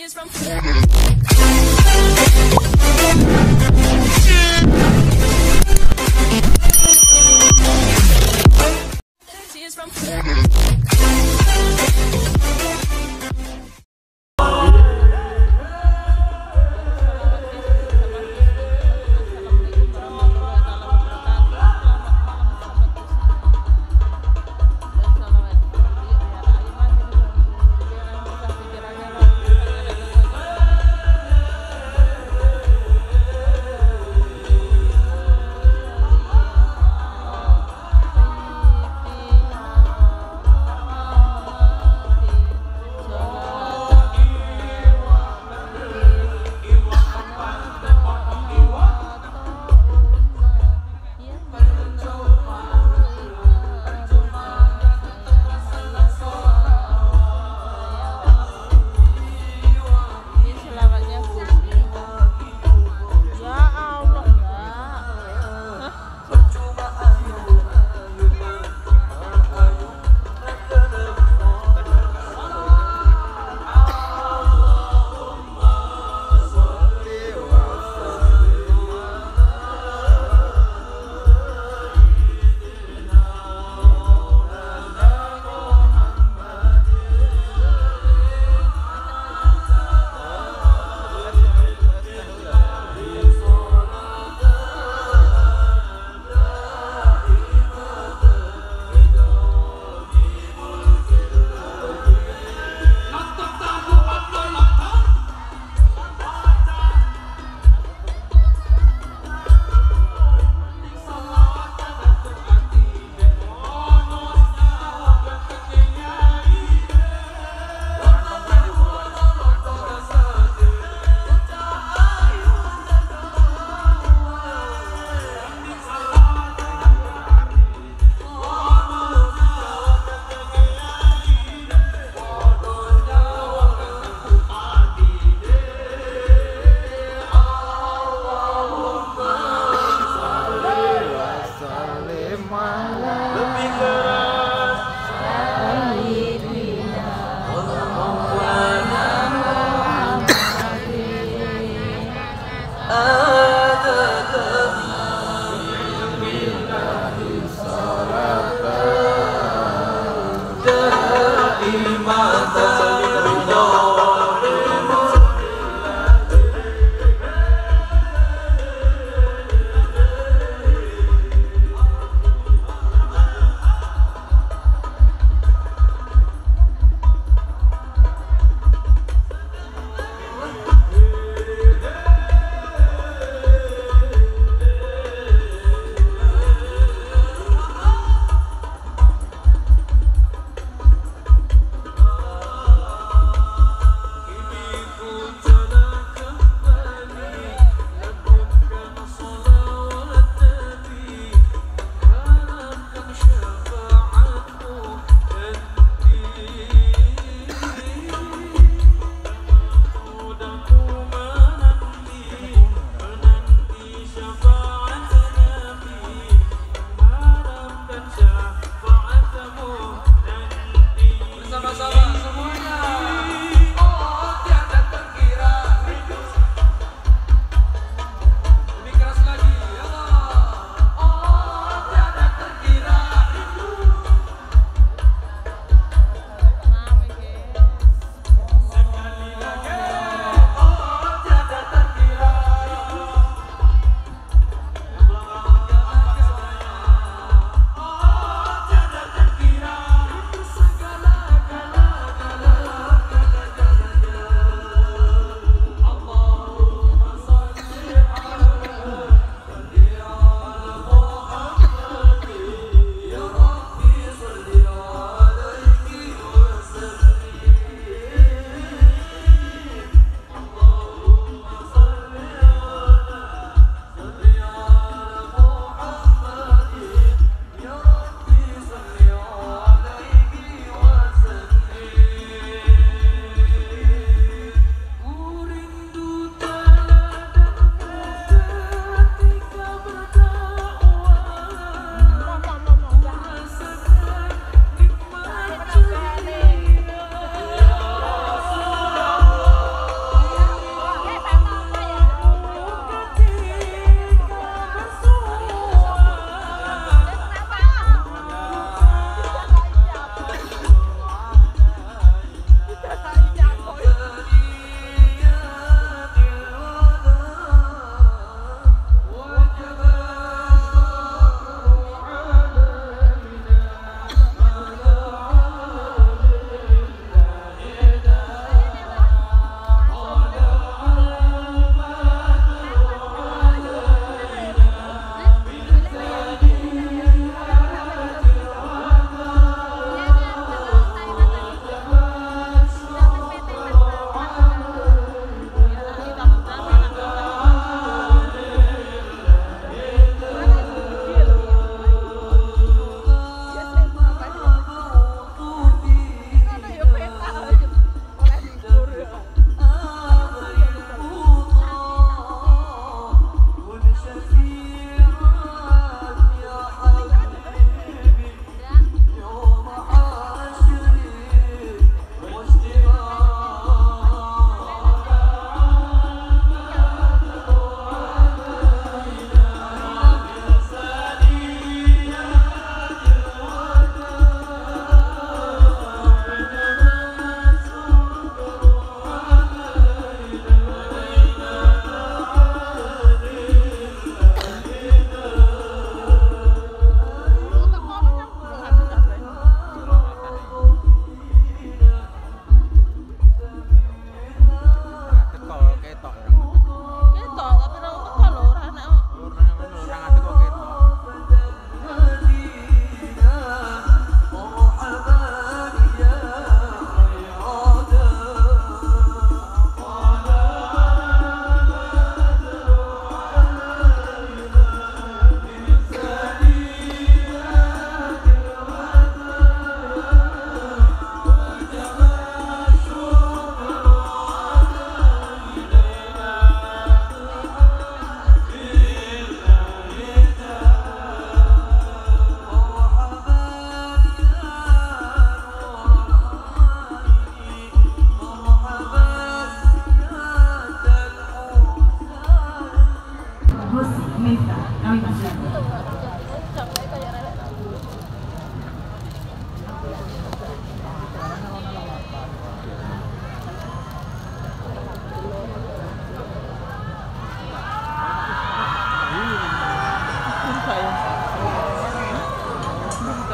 is from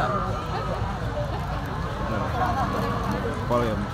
Nah, Pol.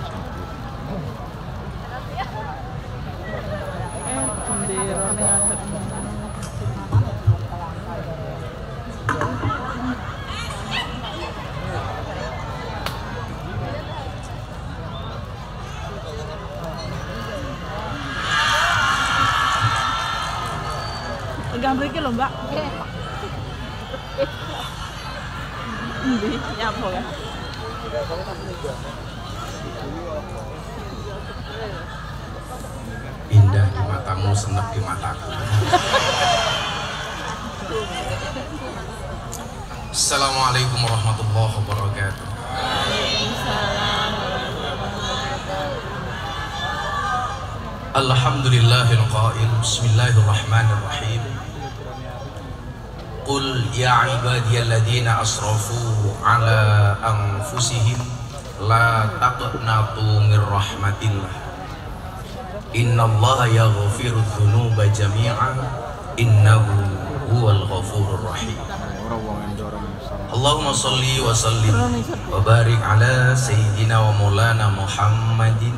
Alhamdulillahil qail Bismillahirrahmanirrahim. Qul ya ibadiyalladzina asrafu ala anfusihim la taqnatu min rahmatillah. Allah yaghfiru dhunuba jami'an innahu huwal ghafurur rahim. Allahumma salli wa sallim wa barik ala sayyidina wa maulana Muhammadin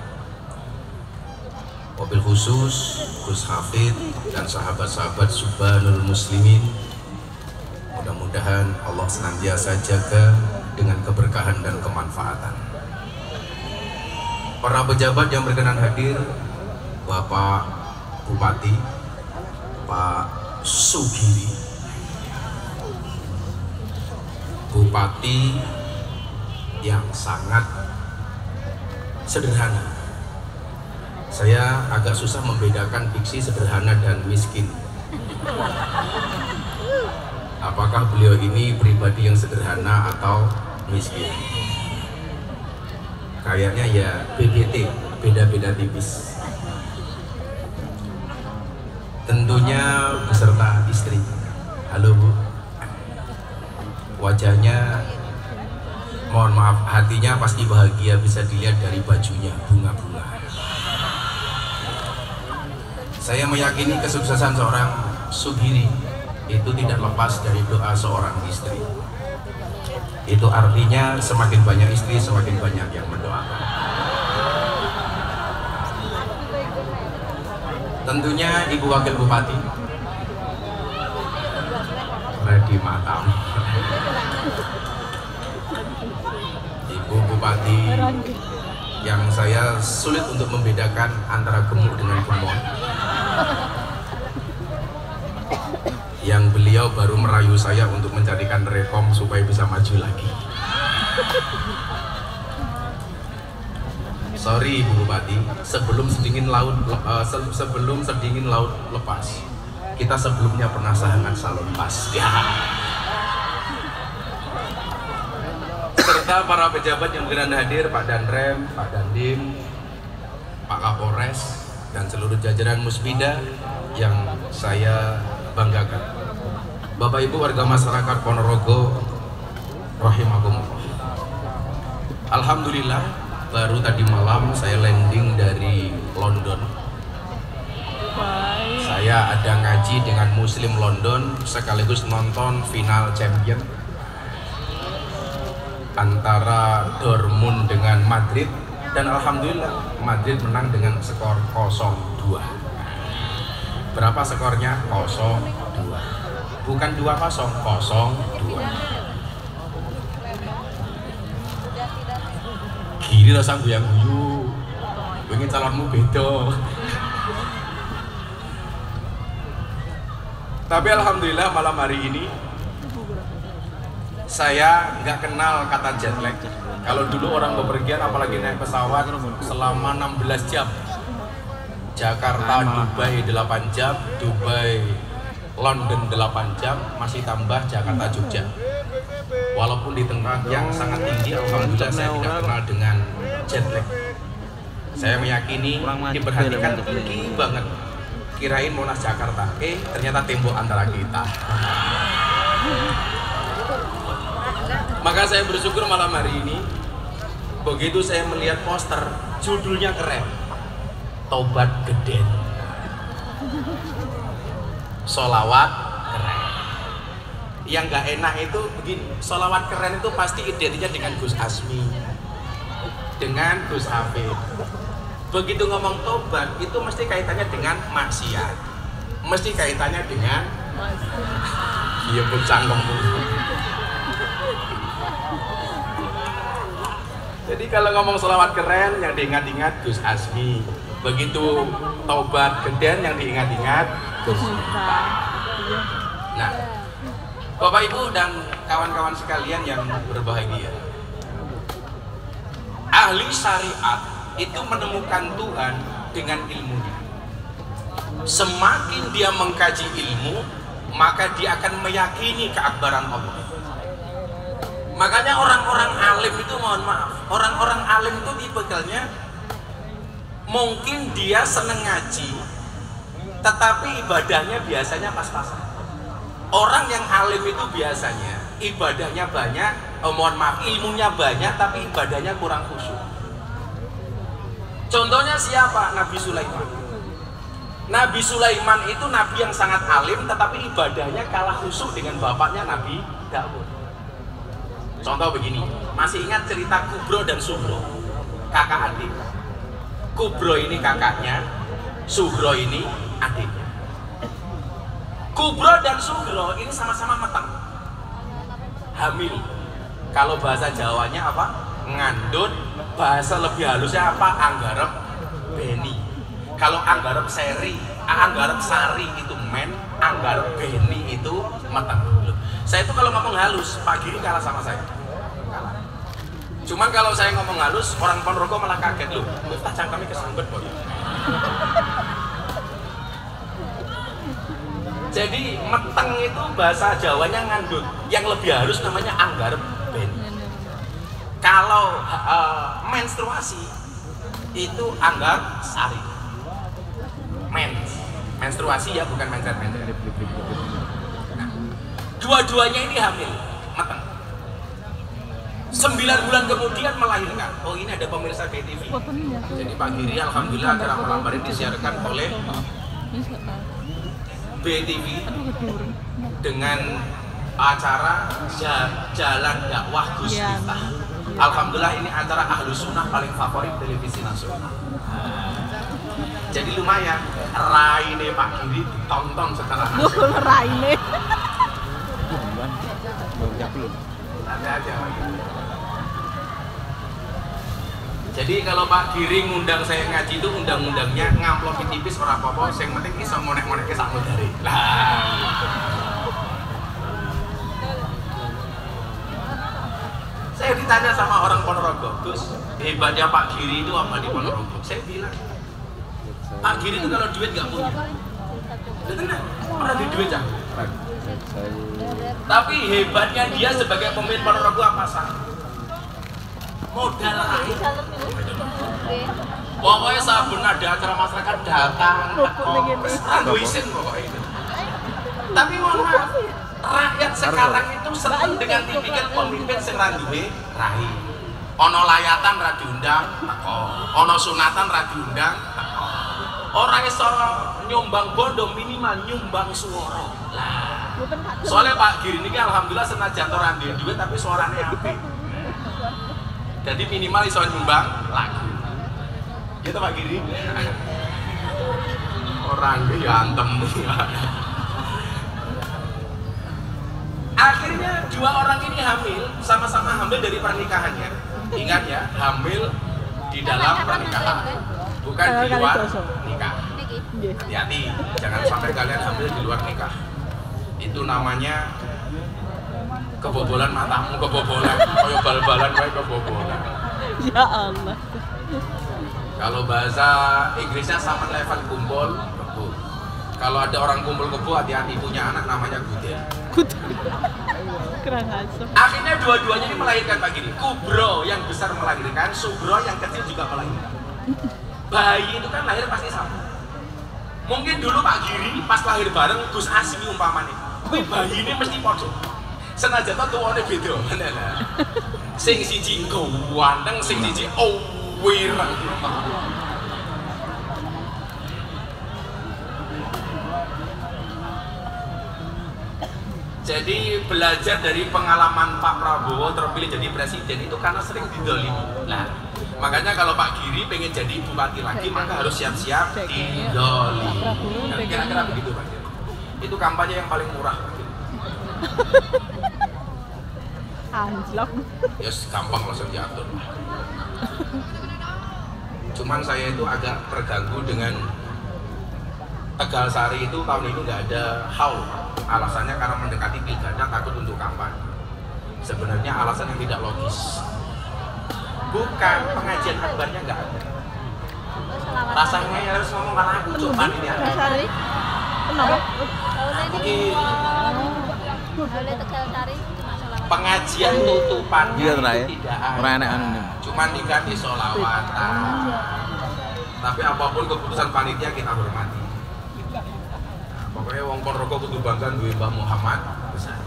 Mobil khusus, Gus Hafid dan sahabat-sahabat Subhanul Muslimin. Mudah-mudahan Allah senantiasa jaga dengan keberkahan dan kemanfaatan. Para pejabat yang berkenan hadir, Bapak Bupati, Pak Sugiri Bupati yang sangat sederhana saya agak susah membedakan diksi sederhana dan miskin apakah beliau ini pribadi yang sederhana atau miskin kayaknya ya BBT beda-beda tipis tentunya beserta istri. Halo Bu. Wajahnya mohon maaf hatinya pasti bahagia bisa dilihat dari bajunya bunga-bunga. Saya meyakini kesuksesan seorang Sugiri itu tidak lepas dari doa seorang istri. Itu artinya semakin banyak istri semakin banyak yang mendoakan. Tentunya Ibu Wakil Bupati Ready Matam Ibu Bupati yang saya sulit untuk membedakan antara gemuk dengan gemuk yang beliau baru merayu saya untuk mencarikan rekom supaya bisa maju lagi Sorry Ibu Bupati, sebelum sedingin laut uh, se- sebelum sedingin laut lepas, kita sebelumnya pernah sahangan salon pas. Ya. Serta para pejabat yang berkenan hadir, Pak Danrem, Pak Dandim, Pak Kapolres, dan seluruh jajaran Musbida yang saya banggakan. Bapak Ibu warga masyarakat Ponorogo, rahimakumullah. Alhamdulillah, baru tadi malam saya landing dari London. Saya ada ngaji dengan Muslim London sekaligus nonton final champion antara Dortmund dengan Madrid dan alhamdulillah Madrid menang dengan skor 0-2. Berapa skornya? 0-2. Bukan 2-0, 0-2. Gini rasa guyang guyu. Pengen calonmu beda. Tapi alhamdulillah malam hari ini saya nggak kenal kata jet lag. Kalau dulu orang bepergian apalagi naik pesawat selama 16 jam. Jakarta, Dubai 8 jam, Dubai, London 8 jam, masih tambah Jakarta, Jogja. Walaupun di tengah yang sangat tinggi, alhamdulillah saya tidak kenal dengan jet lag. Saya meyakini diperhatikan tinggi banget kirain Monas Jakarta eh ternyata tembok antara kita maka saya bersyukur malam hari ini begitu saya melihat poster judulnya keren. Tobat Geden Solawat keren. Yang nggak enak itu begini solawat keren itu pasti identiknya dengan Gus Asmi dengan Gus Hafid. Begitu ngomong tobat itu mesti kaitannya dengan maksiat. Mesti kaitannya dengan iya pun canggung jadi kalau ngomong selawat keren yang diingat-ingat Gus Asmi begitu taubat geden yang diingat-ingat Gus Miftah nah Bapak Ibu dan kawan-kawan sekalian yang berbahagia ahli syariat itu menemukan Tuhan dengan ilmunya. Semakin dia mengkaji ilmu, maka dia akan meyakini keakbaran Allah. Makanya orang-orang alim itu mohon maaf, orang-orang alim itu tipikalnya mungkin dia seneng ngaji, tetapi ibadahnya biasanya pas-pasan. Orang yang alim itu biasanya ibadahnya banyak, oh, mohon maaf, ilmunya banyak tapi ibadahnya kurang khusyuk. Contohnya siapa? Nabi Sulaiman. Nabi Sulaiman itu nabi yang sangat alim tetapi ibadahnya kalah khusyuk dengan bapaknya Nabi Daud. Contoh begini, masih ingat cerita Kubro dan Subro? Kakak adik. Kubro ini kakaknya, Subro ini adiknya. Kubro dan Subro ini sama-sama meteng. Hamil. Kalau bahasa Jawanya apa? Ngandut bahasa lebih halusnya apa anggarep beni kalau anggarep seri anggarep sari itu men anggarep beni itu matang saya itu kalau ngomong halus pagi ini kalah sama saya. Cuman kalau saya ngomong halus orang Ponorogo malah kaget loh tajam kami kesambet kok jadi meteng itu bahasa Jawanya ngandut. Yang lebih halus namanya anggarep beni kalau uh, menstruasi itu anggap sari. Mens. Menstruasi ya bukan mencret nah, dua-duanya ini hamil. Matang sembilan bulan kemudian melahirkan. Oh ini ada pemirsa BTV jadi Pak Giri Alhamdulillah acara malam hari disiarkan oleh BTV dengan acara Jalan Dakwah Gus Miftah. Alhamdulillah ini acara ahlu sunnah paling favorit televisi nasional. Jadi lumayan, Raine Pak Giri tonton secara nasional. Raine. Ada aja. Jadi kalau Pak Giri ngundang saya ngaji itu undang-undangnya ngamplop tipis orang apa-apa, yang penting iso monek-monek ke sak dari. Lah. Saya ditanya sama orang Ponorogo, Gus, hebatnya Pak Giri itu apa di Ponorogo? Saya bilang, Pak Giri itu kalau duit nggak punya. Itu tenang, orang di duit ya. Tapi hebatnya dia sebagai pemimpin Ponorogo apa sah? Modal lain. Pokoknya sabun ada acara masyarakat datang, aku isin pokoknya. Tapi mohon maaf, rakyat sekarang itu senang dengan tipikal pemimpin sing ra duwe rai ono layatan ra diundang teko ono sunatan ra diundang teko orang iso nyumbang bondo minimal nyumbang suara lah soalnya Pak Giri ini alhamdulillah senajan orang duwe duit tapi suaranya apik. Jadi minimal iso nyumbang lagu. Gitu Pak Giri. Orang dia antem akhirnya dua orang ini hamil sama-sama hamil dari pernikahannya. Ingat ya hamil di dalam pernikahan. bukan di luar nikah. Hati-hati jangan sampai kalian hamil di luar nikah itu namanya kebobolan matamu kebobolan koyo bal-balan kayak kebobolan ya Allah kalau bahasa Inggrisnya sama level kumpul kebo kalau ada orang kumpul kebo hati-hati punya anak namanya gudel Kurang asem. Akhirnya dua-duanya ini melahirkan Pak Giri. Kubro yang besar melahirkan, Subro yang kecil juga melahirkan. Bayi itu kan lahir pasti sama. Mungkin dulu Pak Giri pas lahir bareng Gus Asmi umpamane. Kuwi bayi ini mesti padha. Senajan to tuwane beda. Nah, Sing siji ganteng, sing siji wireng. Jadi belajar dari pengalaman Pak Prabowo terpilih jadi presiden itu karena sering didolimi. Nah, makanya kalau Pak Giri pengen jadi bupati lagi maka harus siap-siap didolimi. Nah, Kira-kira begitu Pak Giri. Itu kampanye yang paling murah. Anjlok. Ya gampang langsung diatur. Cuman saya itu agak terganggu dengan Tegal Sari itu tahun ini nggak ada haul. Alasannya karena mendekati pilkada takut untuk kampanye. Sebenarnya alasan yang tidak logis. Bukan pengajian akbarnya nggak ada. Rasanya ya harus ngomong karena aku coba ini. Sari. Kenapa? Mungkin Oleh Tegal Sari cuma selawat. pengajian tutupannya Iya, ya. tidak ada. Ora enak anu nih. Cuman diganti solawatan. Tapi apa pun keputusan panitia kita hormati. Nah, pokoknya wong Ponorogo kudu bangga duwe Mbah Muhammad besar.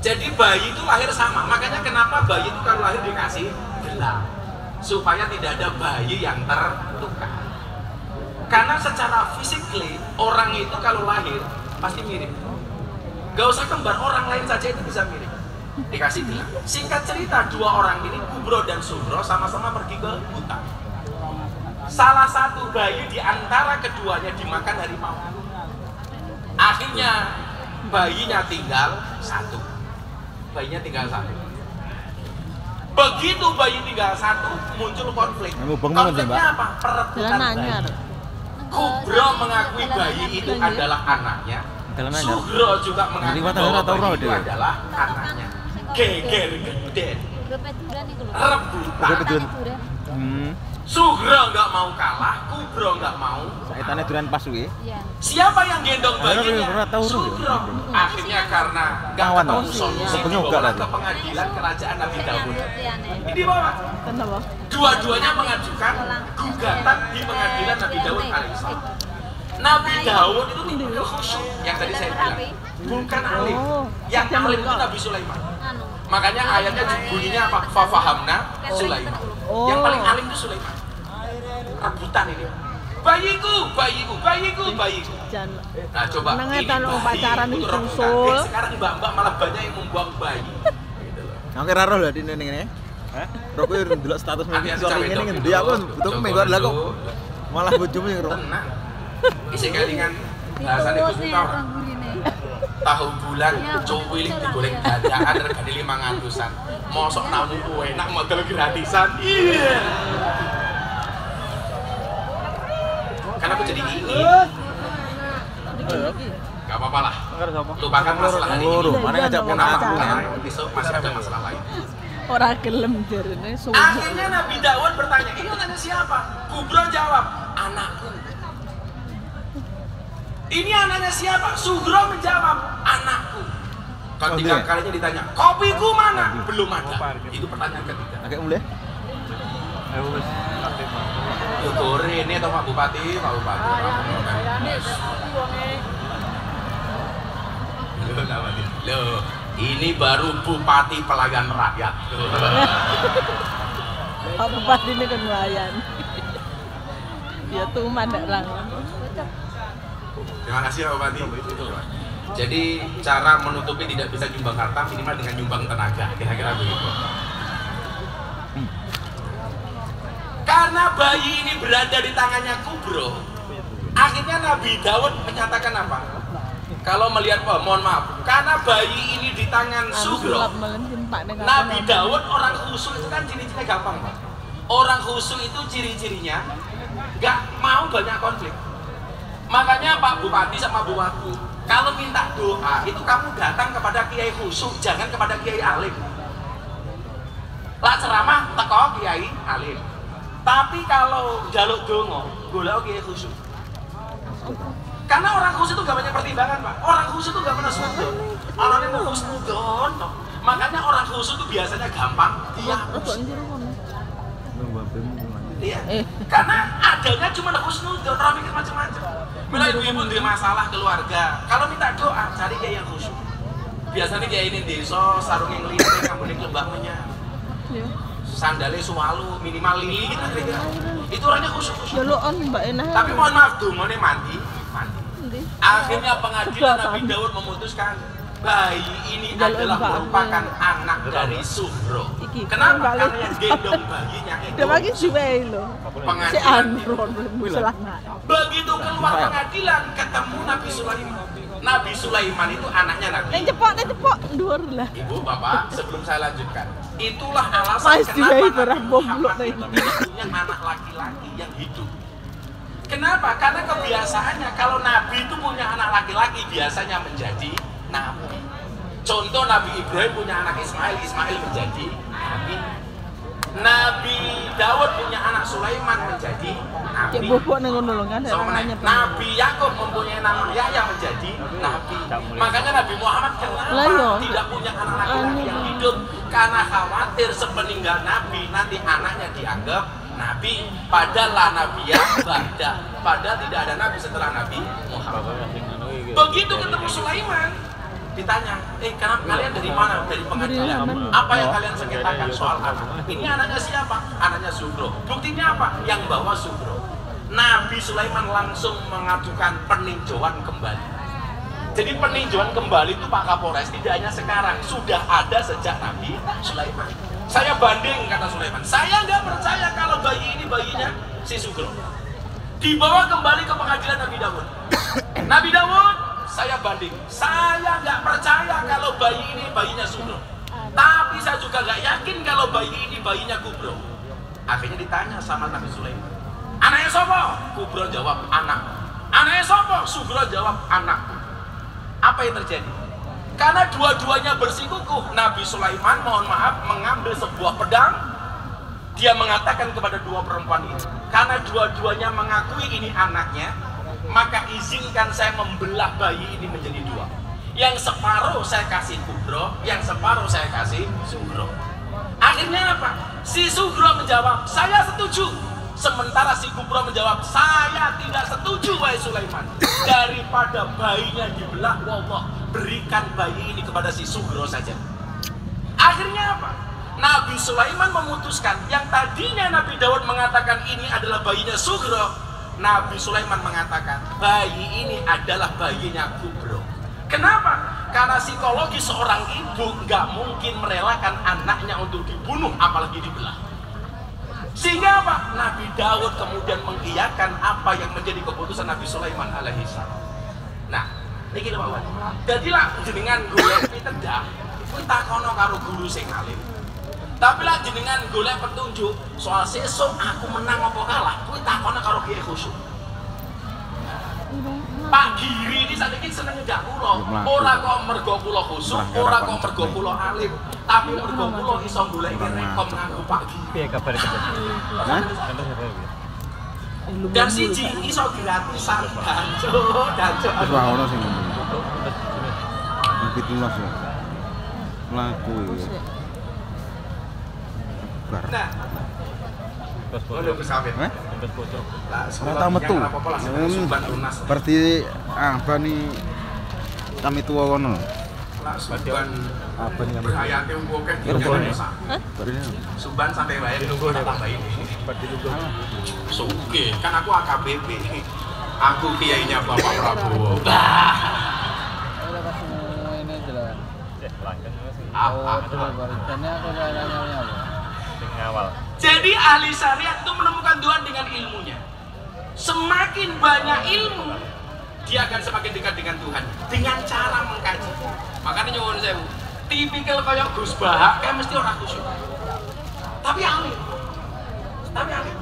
Jadi bayi itu lahir sama. Makanya kenapa bayi itu kalau lahir dikasih gelang supaya tidak ada bayi yang tertukar. Karena secara fisikly orang itu kalau lahir pasti mirip. Gak usah kembar orang lain saja itu bisa mirip. Dikasih gelang. Singkat cerita dua orang ini Kubro dan Sugro sama-sama pergi ke hutan. Salah satu bayi di antara keduanya dimakan harimau. Akhirnya bayinya tinggal satu. Bayinya tinggal satu. Begitu bayi tinggal satu, muncul konflik. Ya, Konfliknya apa? Perebutan bayi. Kubro mengakui bayi itu adalah anaknya. Sugro juga mengakui bahwa bayi itu adalah anaknya. Geger geden, rebutan. Eduran. Hmm. Sugro nggak mau kalah, Kubro nggak mau. Saitane duran pas. Iya. Siapa yang gendong bayinya? pernah tahu, Ru. Sugro. Akhirnya karena nggak Kawan, ketemu solusi dibawa ke pengadilan kerajaan Nabi Saya Dawud. nyambut ya nih. Ini dibawa. Kenapa? Dua-duanya mengajukan gugatan di pengadilan Nabi Dawud alaihissalam. Nabi Dawud itu tidak khusyuk yang tadi saya bilang. Bukan alim. Oh, Yang dia alim itu. Nabi Sulaiman. Anu. Makanya ayatnya bunyinya apa? Fafahamna Sulaiman. Oh. Yang paling alim itu Sulaiman. Rebutan ini. Bayiku, bayiku, bayiku, bayiku. Jangan. Nah coba Nang ini bayi pacaran itu rebutan. sekarang mbak-mbak malah banyak yang membuang bayi. Gitu loh. Kira roh lho di ngene. Hah? Roh kuwi delok status media dok, ngendi dok. aku butuh minggu lah kok. dulu. Malah bojomu yang roh. Tenang. Isi kelingan bahasane Gus gurine. tahu bulan cuwilik digoreng dadaan regane lima ngatusan mosok namu enak model gratisan iya karena aku jadi ini. Gak apa-apa lah. Lupakan masalah hari ini mana ngajak kenapa aku karena kan. besok masih ada masalah lain. Ora gelem jarene akhirnya Nabi Dawud bertanya ini anaknya siapa? Kubro jawab anakku. Ini anaknya siapa? Sugro menjawab anakku. Ketiga Oh, dia? kalinya ditanya kopiku mana? Belum ada. Itu pertanyaan ketiga. Agak mulai. Yo gore ini atau Pak Bupati, Pak Bupati. Loh, Pak Bupati. Loh, ini baru Bupati Pelayan Rakyat. Pak Bupati ini kan wayan. Ya tuh mandek lang. Terima kasih Pak Bupati. Jadi cara menutupi tidak bisa nyumbang harta minimal dengan nyumbang tenaga, kira-kira begitu. Karena bayi ini berada di tangannya Kubro, akhirnya Nabi Daud menyatakan apa? Kalau melihat, oh, mohon maaf, karena bayi ini di tangan Sugro, Nabi Daud orang khusyuk itu kan ciri-cirinya gampang pak. Orang khusyuk itu ciri-cirinya nggak mau banyak konflik. Makanya Pak Bupati sama Bu Watu, kalau minta doa itu kamu datang kepada Kiai khusyuk, jangan kepada Kiai alim. Lah ceramah teko Kiai alim. Tapi kalau jaluk dongo, golek Kiai khusyuk. Karena orang khusyuk itu gak banyak pertimbangan pak. Orang khusyuk itu gak pernah sudon. Orangnya mau husnudon. Makanya orang khusyuk itu biasanya gampang dihapus. Iya. Karena adanya cuma husnudon, orang mikir macam-macam. Bila ibu-ibu di masalah keluarga, kalau minta doa cari kiai yang khusyuk. Biasanya kiai ini desa sarung yang lilin, kamu nih lembah. Ya. Sandalnya suwalu, minimal lili gitu kira-kira. Itu orangnya khusyuk. Jaluk on Mbak Enah. Tapi mohon maaf tuh, mau mandi, mandi. Endi? Akhirnya pengadilan. Nabi Daud memutuskan bayi ini Jalur adalah mbak. merupakan anak dari Suhro. Iki, Kenapa? Karena yang gendong bayinya itu lagi jiwa lo. Pengadilan. Begitu keluar pengadilan ketemu Nabi Sulaiman. Nabi Sulaiman itu anaknya Nabi. Nek cepok, nek cepok dhuwur lah. Ibu, Bapak, sebelum saya lanjutkan, itulah alasan Mas, kenapa Nabi Muhammad itu punya anak laki-laki yang hidup. Kenapa? Karena kebiasaannya kalau Nabi itu punya anak laki-laki biasanya menjadi Nabi. Contoh Nabi Ibrahim punya anak Ismail, Ismail menjadi Nabi. Nabi Daud punya anak Sulaiman menjadi Nabi. kan. Nabi Yakub mempunyai nama Yahya menjadi nabi. Makanya Nabi Muhammad kenapa iya. tidak punya anak laki-laki Anu. yang hidup? Karena khawatir sepeninggal Nabi nanti anaknya dianggap Nabi. Padahal lah Nabi ya bada. Padahal tidak ada Nabi setelah Nabi Muhammad. Begitu ketemu Sulaiman, ditanya, eh kenapa kalian dari mana? Dari mana? Apa yang kalian sengketakan soal anak? Ini anaknya siapa? Anaknya Sugro. Buktinya apa? Yang bawa Sugro. Nabi Sulaiman langsung mengajukan peninjauan kembali. Jadi peninjauan kembali itu Pak Kapolres tidak hanya sekarang, sudah ada sejak Nabi Sulaiman. Saya banding kata Sulaiman, saya nggak percaya kalau bayi ini bayinya si Sugro. Dibawa kembali ke pengadilan Nabi Dawud. Nabi Dawud, saya banding. Saya nggak percaya kalau bayi ini bayinya Sugro. Tapi saya juga nggak yakin kalau bayi ini bayinya Kubro. Akhirnya ditanya sama Nabi Sulaiman. Anaknya sopo? Kubro jawab anak. Anaknya sopo? Sugro jawab anak. Apa yang terjadi? Karena dua-duanya bersikukuh, Nabi Sulaiman mohon maaf mengambil sebuah pedang dia mengatakan kepada dua perempuan ini karena dua-duanya mengakui ini anaknya maka izinkan saya membelah bayi ini menjadi dua. Yang separuh saya kasih Kubro yang separuh saya kasih Sugro. Akhirnya apa? Si Sugro menjawab saya setuju. Sementara si Kubro menjawab saya tidak setuju wahai Sulaiman. Daripada bayinya dibelah wallah berikan bayi ini kepada si Sugro saja. Akhirnya apa? Nabi Sulaiman memutuskan yang tadinya Nabi Daud mengatakan ini adalah bayinya Sugro. Nabi Sulaiman mengatakan bayi ini adalah bayinya Kubro. Kenapa? Karena psikologi seorang ibu nggak mungkin merelakan anaknya untuk dibunuh apalagi dibelah. Sehingga apa? Nabi Daud kemudian mengiyakan apa yang menjadi keputusan Nabi Sulaiman alaihi salam. Nah, ini Pak Wan. Jadilah jenengan golek pitedah, kuwi takono karo guru sing alim. Tapi lah jenengan golek petunjuk soal sesuk aku menang apa kalah, kuwi takono karo kiai khusyuk. Pak Giri ini saat ini seneng ngejak kula. Ora kok mergo kula khusyuk, ora kok mergo kula alim, tapi mergo kula iso golek rekom nganggo Pak Giri. Piye kabar? Hah? Dan siji iso gratisan danco, danco. Terus wah ono sing ngomong. Yang pitulas ya. Mlaku iki. Bar. Nah, tau metu. Hmm. Berarti ah bani kami tua kono. Subhan Apa nih berhayati wong akeh sampai lahir nunggu tak tambahin. Suge, kan aku AKBP. Aku kiainya Bapak Prabowo. Bah. Apa? Jadi ahli syariat itu menemukan Tuhan dengan ilmunya. Semakin banyak ilmu, dia akan semakin dekat dengan Tuhan dengan cara mengkaji. Makanya nyuwun sewu, tipikal kayak Gus Bahak kayak mesti orang khusyuk. Tapi alim. Tapi alim.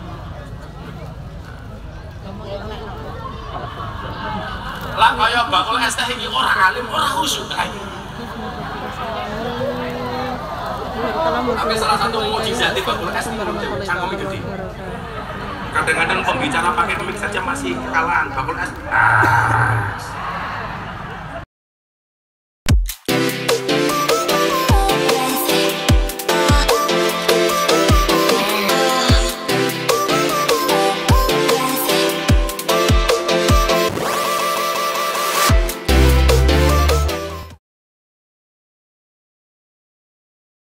Lah kayak bakul es teh ini orang alim, orang khusyuk. Tapi salah satu mujizat di bakul es ini cangkemnya gede. Kadang-kadang pembicara pakai mic saja masih kekalahan bakul es. Ah.